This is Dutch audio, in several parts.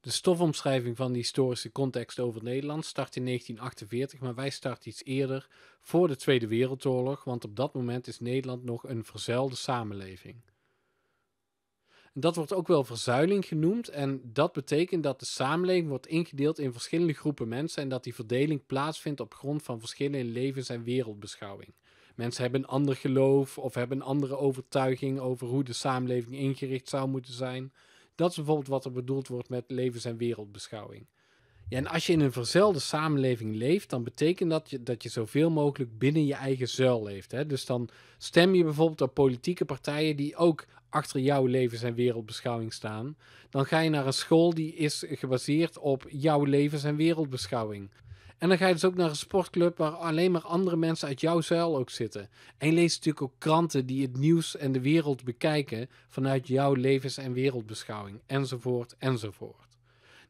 De stofomschrijving van de historische context over Nederland start in 1948, maar wij starten iets eerder, voor de Tweede Wereldoorlog, want op dat moment is Nederland nog een verzuilde samenleving. Dat wordt ook wel verzuiling genoemd en dat betekent dat de samenleving wordt ingedeeld in verschillende groepen mensen en dat die verdeling plaatsvindt op grond van verschillen in levens- en wereldbeschouwing. Mensen hebben een ander geloof of hebben een andere overtuiging over hoe de samenleving ingericht zou moeten zijn. Dat is bijvoorbeeld wat er bedoeld wordt met levens- en wereldbeschouwing. Ja, en als je in een verzelde samenleving leeft, dan betekent dat je, dat je zoveel mogelijk binnen je eigen zuil leeft. Hè? Dus dan stem je bijvoorbeeld op politieke partijen die ook achter jouw levens- en wereldbeschouwing staan. Dan ga je naar een school die is gebaseerd op jouw levens- en wereldbeschouwing. En dan ga je dus ook naar een sportclub waar alleen maar andere mensen uit jouw zuil ook zitten. En je leest natuurlijk ook kranten die het nieuws en de wereld bekijken vanuit jouw levens- en wereldbeschouwing, enzovoort, enzovoort.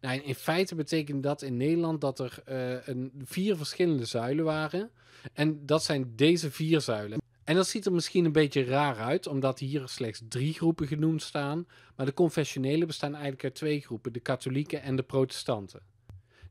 Nou, in feite betekent dat in Nederland dat er uh, een, vier verschillende zuilen waren. En dat zijn deze vier zuilen. En dat ziet er misschien een beetje raar uit, omdat hier slechts drie groepen genoemd staan. Maar de confessionelen bestaan eigenlijk uit twee groepen: de katholieken en de protestanten.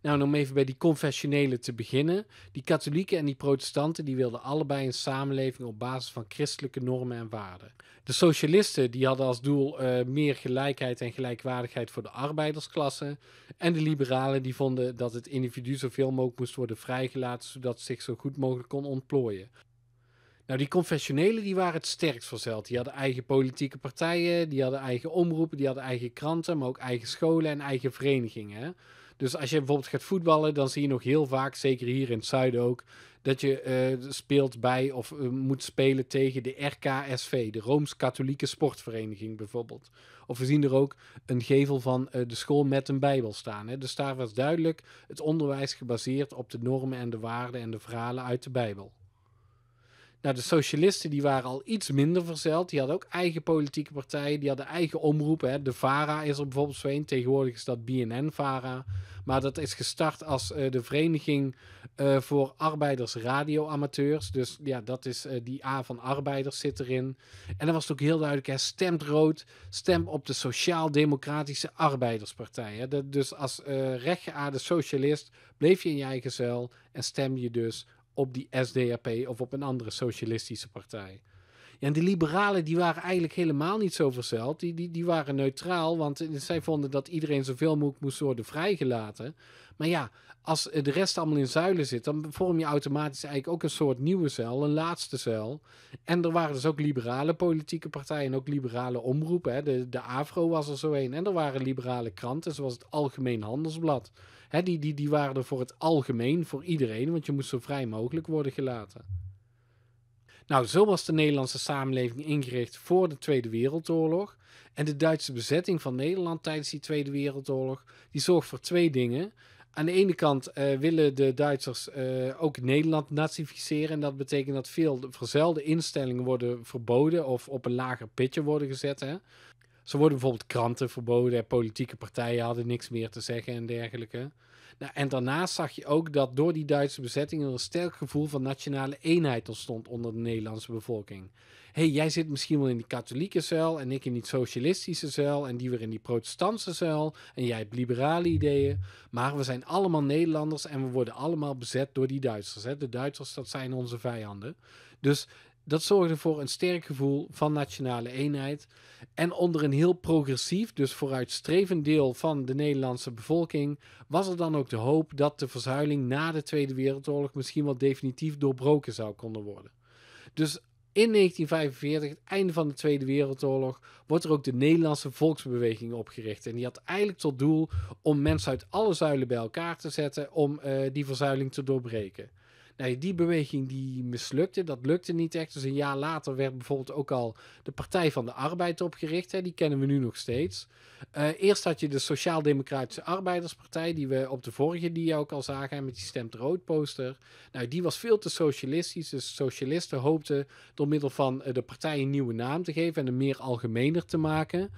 Nou, om even bij die confessionelen te beginnen. Die katholieken en die protestanten die wilden allebei een samenleving op basis van christelijke normen en waarden. De socialisten die hadden als doel uh, meer gelijkheid en gelijkwaardigheid voor de arbeidersklasse. En de liberalen die vonden dat het individu zoveel mogelijk moest worden vrijgelaten, zodat het zich zo goed mogelijk kon ontplooien. Nou, die confessionelen die waren het sterkst verzeld. Die hadden eigen politieke partijen, die hadden eigen omroepen, die hadden eigen kranten, maar ook eigen scholen en eigen verenigingen. Dus als je bijvoorbeeld gaat voetballen, dan zie je nog heel vaak, zeker hier in het zuiden ook, dat je uh, speelt bij of uh, moet spelen tegen de RKSV, de Rooms-Katholieke Sportvereniging bijvoorbeeld. Of we zien er ook een gevel van uh, de school met een Bijbel staan. Hè? Dus daar was duidelijk het onderwijs gebaseerd op de normen en de waarden en de verhalen uit de Bijbel. Nou, de socialisten die waren al iets minder verzeld. Die hadden ook eigen politieke partijen. Die hadden eigen omroepen. Hè. De VARA is er bijvoorbeeld zo een. Tegenwoordig is dat BNN-VARA. Maar dat is gestart als uh, de Vereniging uh, voor Arbeiders Radioamateurs. Dus ja, dat is uh, die A van Arbeiders zit erin. En dan was het ook heel duidelijk. Hè, stemt rood. Stem op de Sociaal-Democratische Arbeiderspartij. Hè. Dus als rechtgeaarde socialist bleef je in je eigen zuil. En stem je dus op die SDAP of op een andere socialistische partij. Ja, en die liberalen die waren eigenlijk helemaal niet zo verzeld. Die, die, die waren neutraal, want zij vonden dat iedereen zoveel mogelijk moest worden vrijgelaten. Maar ja, als de rest allemaal in zuilen zit, dan vorm je automatisch eigenlijk ook een soort nieuwe cel, een laatste cel. En er waren dus ook liberale politieke partijen en ook liberale omroepen. Hè. De, de AVRO was er zo een. En er waren liberale kranten, zoals het Algemeen Handelsblad. Hè, die, die, die waren er voor het algemeen, voor iedereen, want je moest zo vrij mogelijk worden gelaten. Nou, zo was de Nederlandse samenleving ingericht voor de Tweede Wereldoorlog. En de Duitse bezetting van Nederland tijdens die Tweede Wereldoorlog, die zorgt voor twee dingen. Aan de ene kant uh, willen de Duitsers uh, ook Nederland nazificeren. En dat betekent dat veel verzelde instellingen worden verboden of op een lager pitje worden gezet. Hè. Zo worden bijvoorbeeld kranten verboden, politieke partijen hadden niks meer te zeggen en dergelijke. Nou, en daarnaast zag je ook dat door die Duitse bezetting er een sterk gevoel van nationale eenheid ontstond onder de Nederlandse bevolking. Hé, hey, jij zit misschien wel in die katholieke zuil en ik in die socialistische zuil en die weer in die protestantse zuil en jij hebt liberale ideeën. Maar we zijn allemaal Nederlanders en we worden allemaal bezet door die Duitsers. Hè? De Duitsers, dat zijn onze vijanden. Dus dat zorgde voor een sterk gevoel van nationale eenheid. En onder een heel progressief, dus vooruitstrevend deel van de Nederlandse bevolking, was er dan ook de hoop dat de verzuiling na de Tweede Wereldoorlog misschien wel definitief doorbroken zou kunnen worden. Dus in 1945, het einde van de Tweede Wereldoorlog, wordt er ook de Nederlandse Volksbeweging opgericht. En die had eigenlijk tot doel om mensen uit alle zuilen bij elkaar te zetten om uh, die verzuiling te doorbreken. Nou, die beweging die mislukte, dat lukte niet echt. Dus een jaar later werd bijvoorbeeld ook al de Partij van de Arbeid opgericht. Hè, die kennen we nu nog steeds. Uh, eerst had je de Sociaal-Democratische Arbeiderspartij, die we op de vorige dia ook al zagen, met die stemt rood poster. Nou, die was veel te socialistisch. Dus socialisten hoopten door middel van uh, de partij een nieuwe naam te geven en een meer algemener te maken.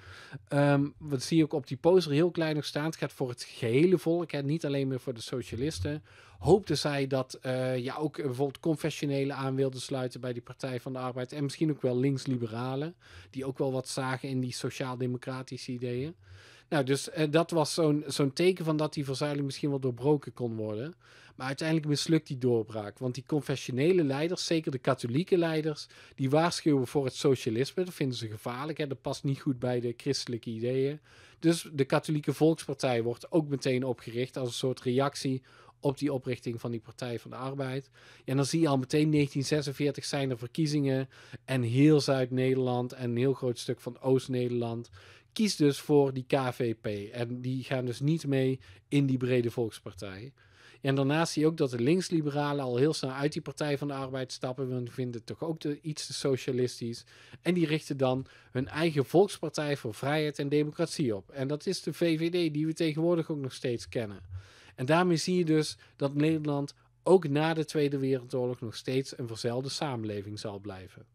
Um, wat zie je ook op die poster heel klein nog staan. Het gaat voor het gehele volk, hè, niet alleen meer voor de socialisten hoopte zij dat uh, ook bijvoorbeeld confessionele aan wilden sluiten bij die Partij van de Arbeid. En misschien ook wel links-liberalen, die ook wel wat zagen in die sociaal-democratische ideeën. Nou, dus eh, dat was zo'n zo'n teken van dat die verzuiling misschien wel doorbroken kon worden. Maar uiteindelijk mislukt die doorbraak. Want die confessionele leiders, zeker de katholieke leiders, die waarschuwen voor het socialisme. Dat vinden ze gevaarlijk. Hè? Dat past niet goed bij de christelijke ideeën. Dus de katholieke volkspartij wordt ook meteen opgericht als een soort reactie op die oprichting van die Partij van de Arbeid. En dan zie je al meteen 1946 zijn er verkiezingen en heel Zuid-Nederland en een heel groot stuk van Oost-Nederland kiest dus voor die KVP. En die gaan dus niet mee in die brede volkspartij. En daarnaast zie je ook dat de linksliberalen al heel snel uit die Partij van de Arbeid stappen. Want vinden het toch ook iets te socialistisch. En die richten dan hun eigen Volkspartij voor Vrijheid en Democratie op. En dat is de VVD die we tegenwoordig ook nog steeds kennen. En daarmee zie je dus dat Nederland ook na de Tweede Wereldoorlog nog steeds een verzelde samenleving zal blijven.